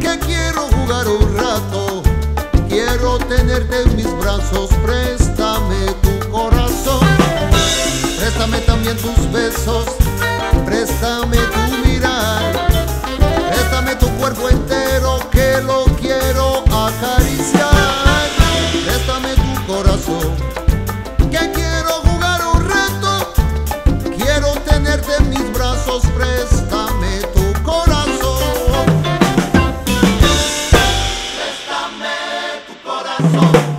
que quiero jugar un rato, quiero tenerte en mis brazos, préstame tu corazón, préstame también tus besos, préstame tu mirar, préstame tu cuerpo entero que lo quiero acariciar, préstame tu corazón. que Quiero jugar un rato, quiero tenerte en mis brazos, préstame corazón. Préstame tu corazón.